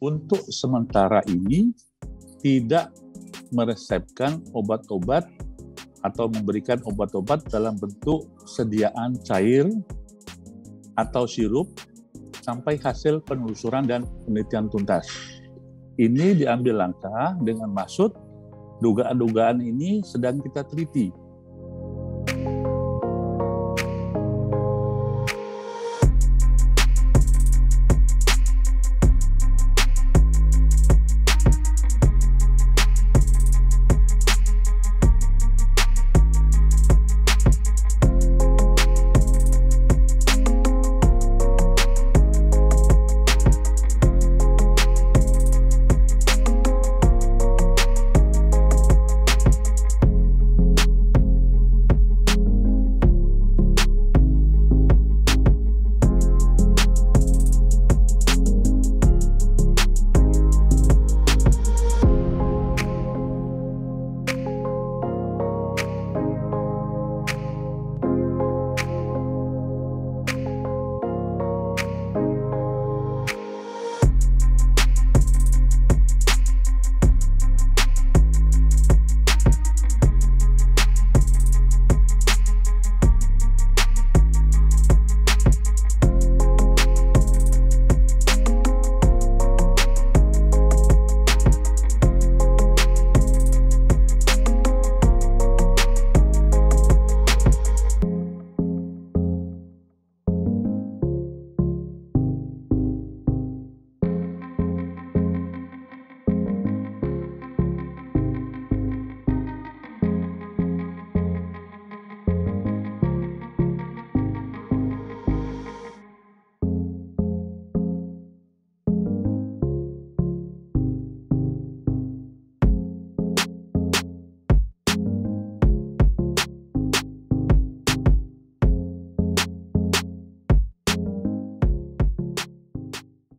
untuk sementara ini tidak meresepkan obat-obat atau memberikan obat-obat dalam bentuk sediaan cair atau sirup sampai hasil penelusuran dan penelitian tuntas. Ini diambil langkah dengan maksud dugaan-dugaan ini sedang kita teliti